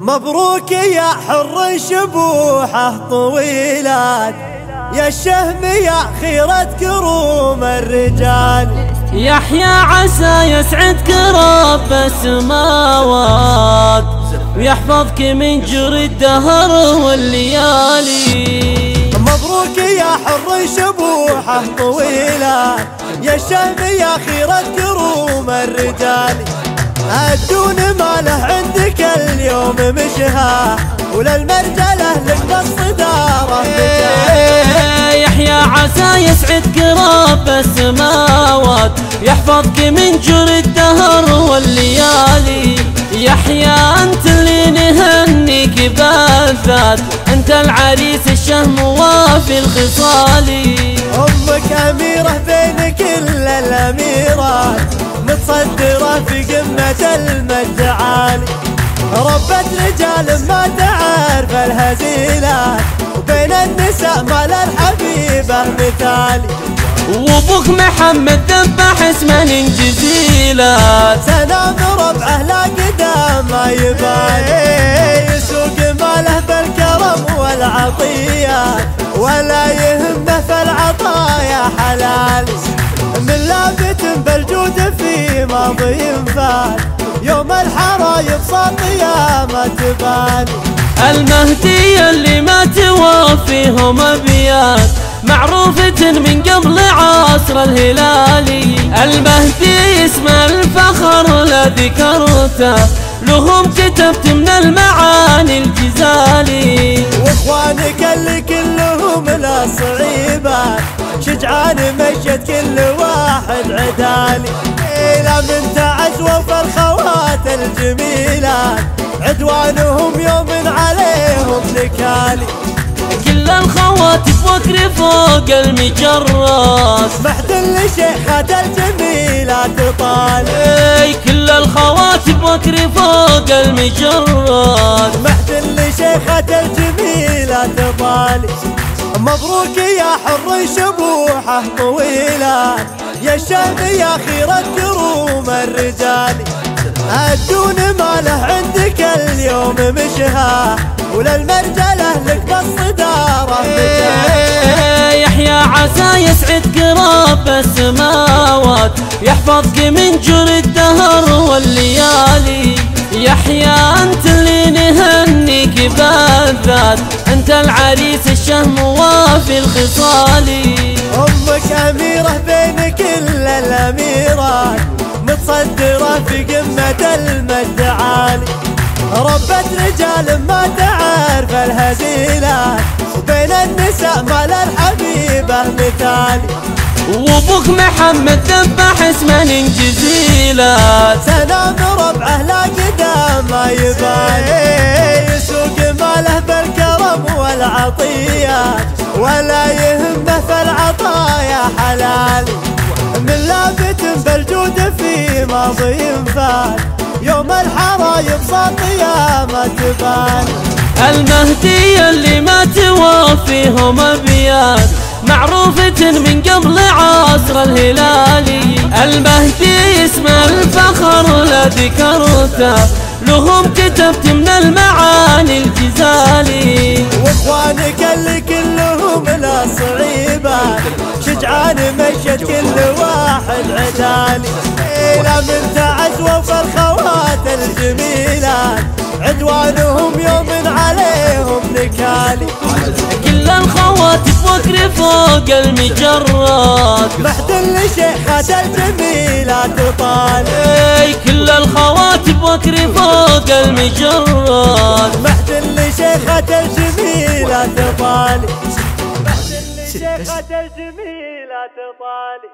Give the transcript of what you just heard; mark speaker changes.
Speaker 1: مبروك يا حر شبوحه طويلات. يا الشهم يا خيرة كروم الرجال.
Speaker 2: يحيى عسى يسعدك رب السماوات. ويحفظك من جر الدهر والليالي.
Speaker 1: مبروك يا حر شبوحه طويلات. يا الشهم يا خيرة كروم الرجال. الدون ماله عندك اليوم مشها وللمرجله لك بالصداره
Speaker 2: يحيى عسى يسعدك رب السماوات يحفظك من جر الدهر والليالي. يحيى أنت اللي نهنيك بالذات أنت العريس الشهم وفي الخصال.
Speaker 1: أمك أميرة بين كل الأميرات. متصدره في قمه المجد عالي. ربة رجال ما تعرف الهزيلات وبين النساء مال الحبيبة مثالي.
Speaker 2: وابوك محمد ذبح اسمه جزيلات
Speaker 1: سلام ربعه لا قدام ما يبالي. يسوق ماله بالكرم والعطيات في ماضي فات يوم الحرايب ساطية ما تبان
Speaker 2: المهدي اللي ما توافيهم ابيات معروفة من قبل عصر الهلالي المهدي اسم الفخر لا ذكرته لهم كتبت من المعاني الجزالي
Speaker 1: وإخوانك اللي كلهم لا صعيبات شجعان مشت كل واحد عدالي إلى من تعزوا في الخوات الجميلات عدوانهم يوم عليهم نكالي
Speaker 2: كل الخوات بوكر فوق المجرات
Speaker 1: محد لشيخات الجميلات طالي
Speaker 2: كل الخوات بوكر فوق المجرات
Speaker 1: محد لشيخات الجميلات طالي مبروك يا حر شبوحه طويلات يا الشام يا خيرة كروم الرجال. الدون ماله عندك اليوم مشها. وللمرجله لك بالصدارة
Speaker 2: يحيى عسى يسعدك رب السماوات. يحفظك من جر الدهر والليالي. يحيى أنت اللي نهنيك بالذات. انت العريس الشهم وفي الخصال.
Speaker 1: أمك أميرة بين كل الاميرات متصدرة في قمة المجد عالي ربة رجال ما تعرف الهزيلات وبين النساء مال الحبيبة مثالي
Speaker 2: وأبوك محمد ذبح اسمه جزيلات
Speaker 1: سلام ربعه والعطيات ولا يهمه في العطايا حلال. من لابت بالجود في ماضي فات يوم الحرايب ساطية ما تبان
Speaker 2: المهدي اللي ما توافيهم ابيات معروفة من قبل عصر الهلالي المهدي اسم الفخر لا ذكرته لهم كتبت من المعاني الجزالي
Speaker 1: صعيبات شجعان مشت كل واحد عدالي إلى من تعزوا في الخوات الجميلات عدوانهم يوم عليهم نكالي
Speaker 2: كل الخوات بوكر فوق المجرات.
Speaker 1: محد لشيخات الجميلات طالي
Speaker 2: كل الخوات بوكر فوق المجرات.
Speaker 1: محد لشيخات الجميلات طالي لشيخات الجميلات طالي